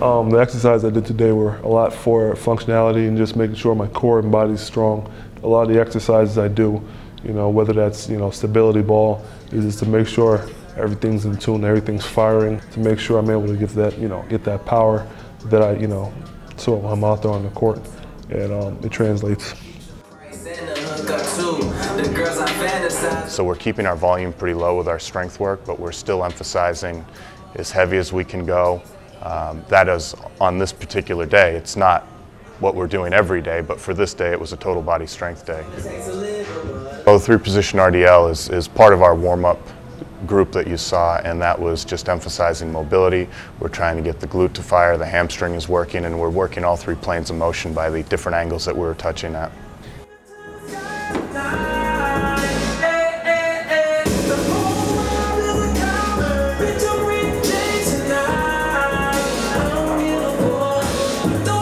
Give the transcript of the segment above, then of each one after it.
Um, the exercise I did today were a lot for functionality and just making sure my core and body's strong. A lot of the exercises I do, you know, whether that's you know stability ball, is just to make sure everything's in tune, everything's firing, to make sure I'm able to get that you know get that power that I you know so I'm out there on the court, and um, it translates. So we're keeping our volume pretty low with our strength work, but we're still emphasizing as heavy as we can go, um, that is on this particular day. It's not what we're doing every day, but for this day it was a total body strength day. Oh, three position RDL is, is part of our warm up group that you saw, and that was just emphasizing mobility. We're trying to get the glute to fire, the hamstring is working, and we're working all three planes of motion by the different angles that we we're touching at.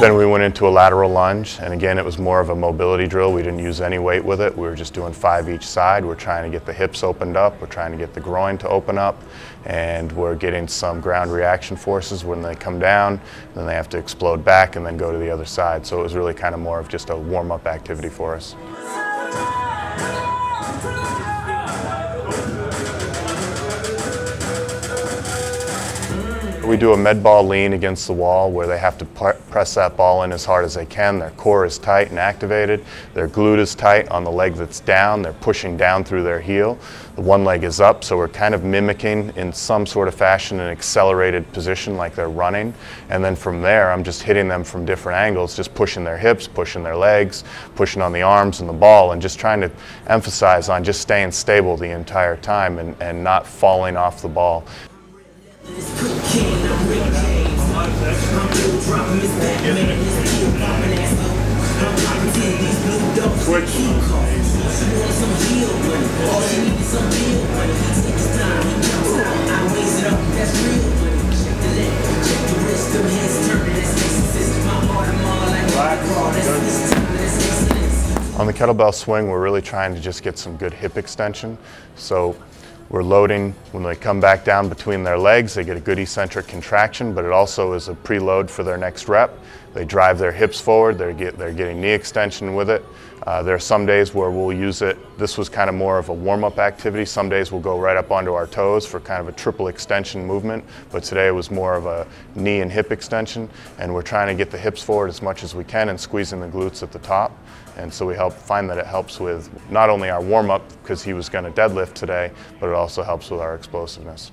Then we went into a lateral lunge, and again, it was more of a mobility drill. We didn't use any weight with it. We were just doing five each side. We're trying to get the hips opened up. We're trying to get the groin to open up, and we're getting some ground reaction forces when they come down. Then they have to explode back and then go to the other side. So it was really kind of more of just a warm-up activity for us. We do a med ball lean against the wall where they have to press that ball in as hard as they can. Their core is tight and activated. Their glute is tight on the leg that's down. They're pushing down through their heel. The one leg is up, so we're kind of mimicking in some sort of fashion an accelerated position like they're running. And then from there, I'm just hitting them from different angles, just pushing their hips, pushing their legs, pushing on the arms and the ball, and just trying to emphasize on just staying stable the entire time and, and not falling off the ball. Switch. On the kettlebell swing, we're really trying to just get some good hip extension. So we're loading, when they come back down between their legs, they get a good eccentric contraction, but it also is a preload for their next rep. They drive their hips forward, they're, get, they're getting knee extension with it. Uh, there are some days where we'll use it, this was kind of more of a warm-up activity. Some days we'll go right up onto our toes for kind of a triple extension movement, but today it was more of a knee and hip extension, and we're trying to get the hips forward as much as we can and squeezing the glutes at the top. And so we help find that it helps with not only our warm up, because he was going to deadlift today, but it also helps with our explosiveness.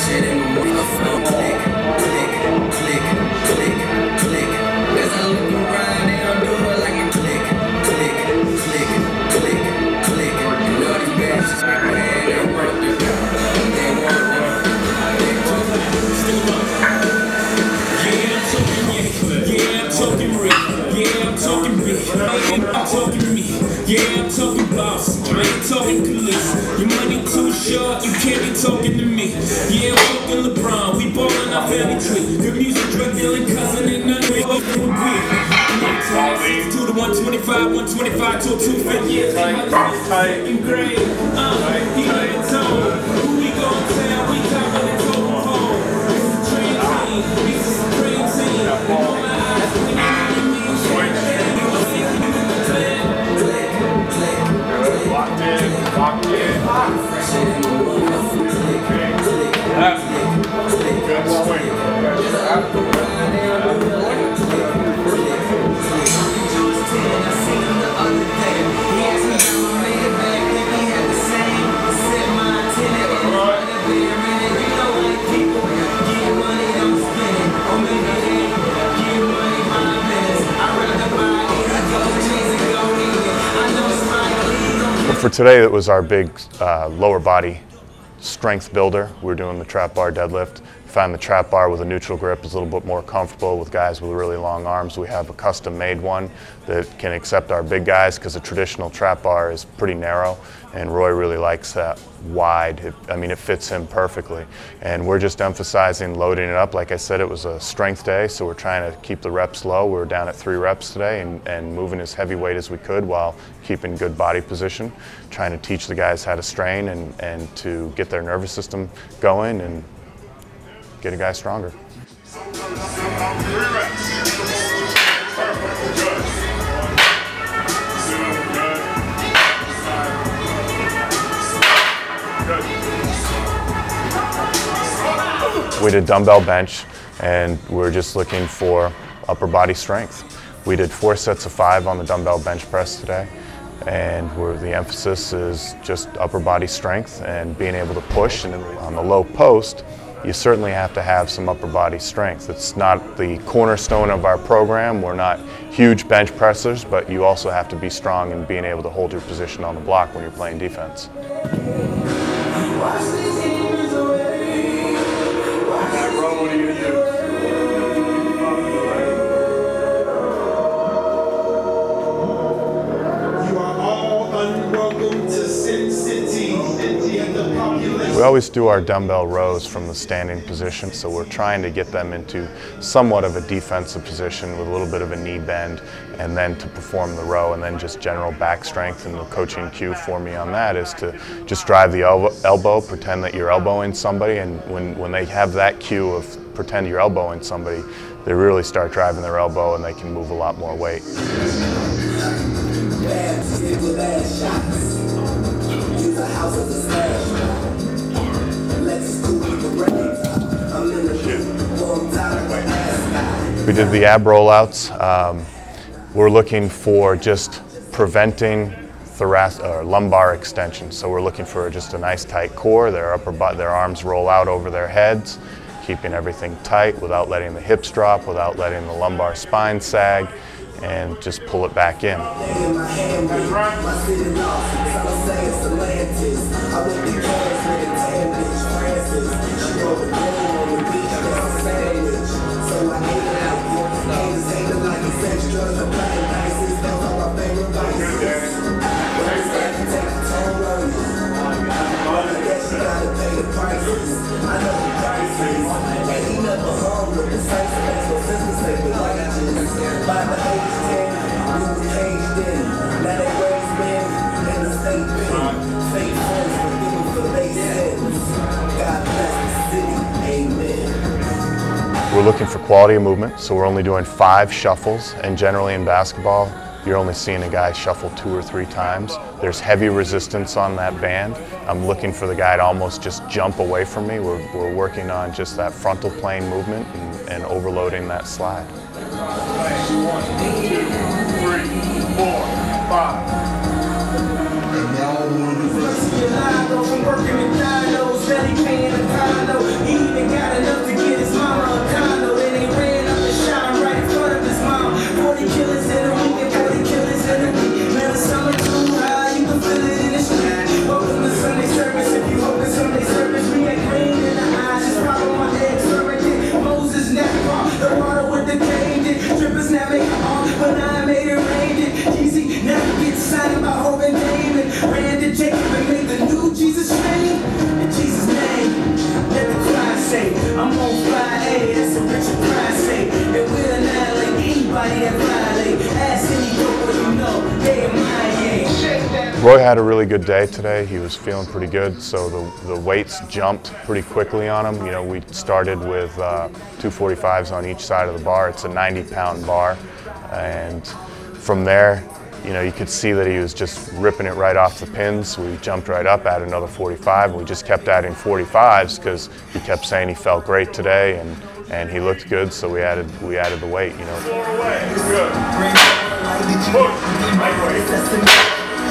fresher than the motherfucker. Open with. Two to 125, 125 to 250. Yeah, second grade. Uh, he we pole. Dream team. This is a team. Locked in, in. Good swing. I seen today, it was our big uh, lower body strength builder. We were doing the trap bar deadlift. Found the trap bar with a neutral grip is a little bit more comfortable with guys with really long arms. We have a custom made one that can accept our big guys because a traditional trap bar is pretty narrow and Roy really likes that wide. It, I mean, it fits him perfectly. And we're just emphasizing loading it up. Like I said, it was a strength day, so we're trying to keep the reps low. We were down at three reps today and, and moving as heavy weight as we could while keeping good body position, trying to teach the guys how to strain and, and to get their nervous system going and get a guy stronger. We did dumbbell bench and we're just looking for upper body strength. We did four sets of five on the dumbbell bench press today and where the emphasis is just upper body strength and being able to push and on the low post you certainly have to have some upper body strength. It's not the cornerstone of our program. We're not huge bench pressers, but you also have to be strong in being able to hold your position on the block when you're playing defense. We always do our dumbbell rows from the standing position, so we're trying to get them into somewhat of a defensive position with a little bit of a knee bend, and then to perform the row, and then just general back strength. And the coaching cue for me on that is to just drive the elbow, elbow pretend that you're elbowing somebody, and when, when they have that cue of pretend you're elbowing somebody, they really start driving their elbow and they can move a lot more weight. We did the ab rollouts. Um, we're looking for just preventing thoracic or lumbar extension. So we're looking for just a nice tight core. Their upper butt, their arms roll out over their heads, keeping everything tight without letting the hips drop, without letting the lumbar spine sag, and just pull it back in. Looking for quality of movement, so we're only doing five shuffles, and generally in basketball, you're only seeing a guy shuffle two or three times. There's heavy resistance on that band. I'm looking for the guy to almost just jump away from me. We're, we're working on just that frontal plane movement and, and overloading that slide. One, two, three, four, five. Sign really good day today. He was feeling pretty good, so the, the weights jumped pretty quickly on him. You know, we started with uh, 245s on each side of the bar. It's a 90 pound bar. And from there, you know, you could see that he was just ripping it right off the pins. We jumped right up, added another 45, and we just kept adding 45s because he kept saying he felt great today and, and he looked good, so we added we added the weight, you know.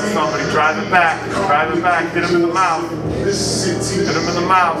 to somebody. Drive it back. Drive it back. Hit him in the mouth. Hit him in the mouth.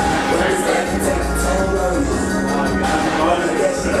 Take the time,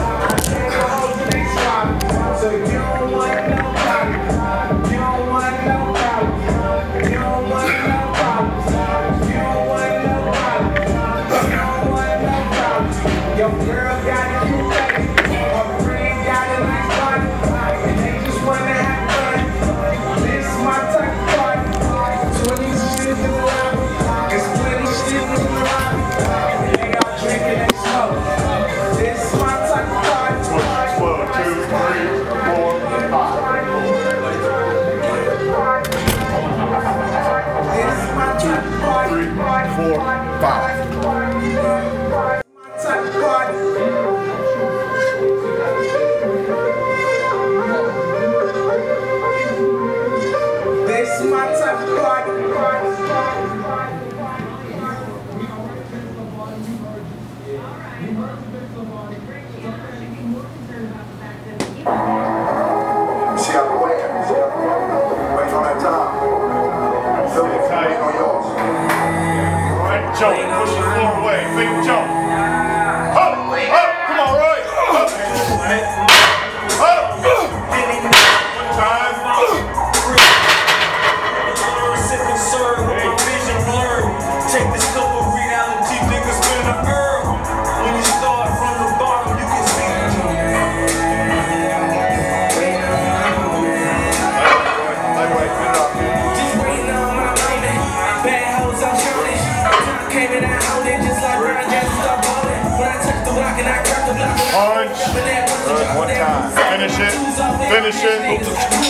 This my. See out the way. Waiting on that time. Feel yours. All right, jump. Push the floor away. Fake jump. Finish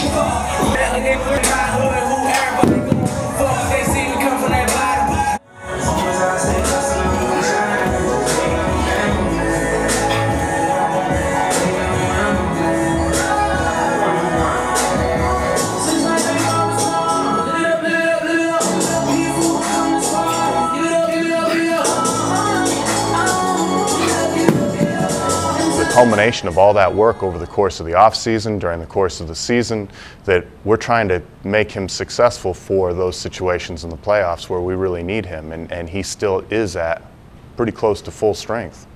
culmination of all that work over the course of the offseason, during the course of the season, that we're trying to make him successful for those situations in the playoffs where we really need him. And, and he still is at pretty close to full strength.